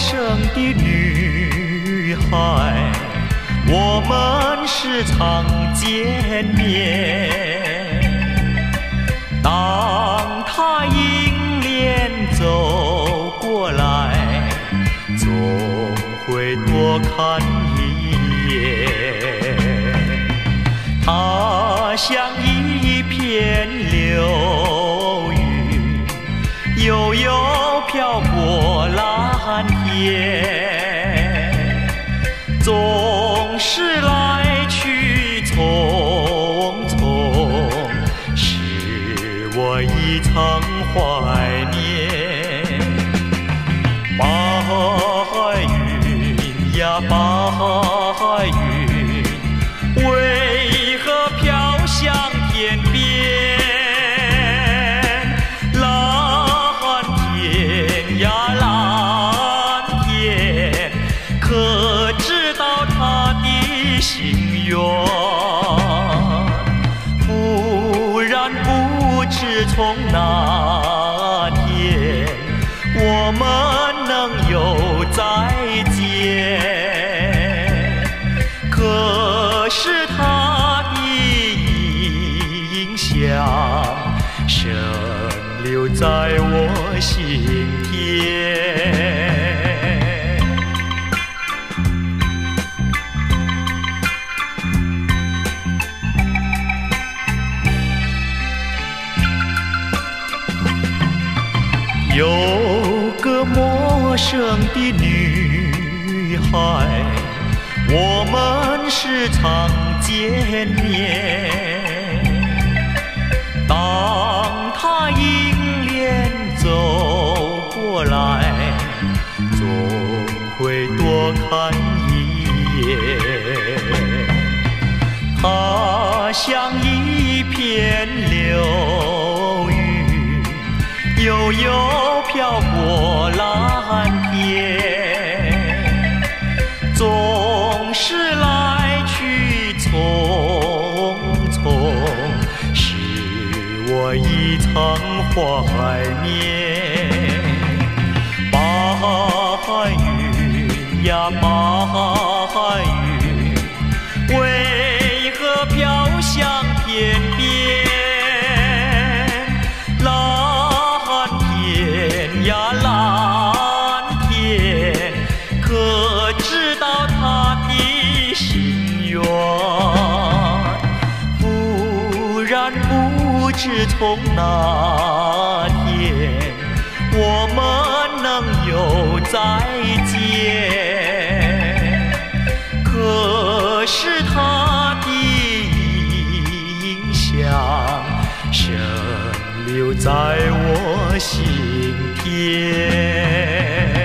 生的女孩我们时常见面当她迎面走过来总会多看一眼。她像一总是来去匆匆，使我一曾怀。的心愿？不然不知从哪天我们能有再见。可是他的影响深留在我心田。有个陌生的女孩，我们时常见面。当她迎面走过来，总会多看一眼。她像一片柳，悠悠飘过蓝天，总是来去匆匆，使我一层怀念。不知从那天我们能有再见。可是他的影响深留在我心田。